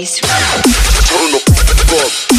Turn the up.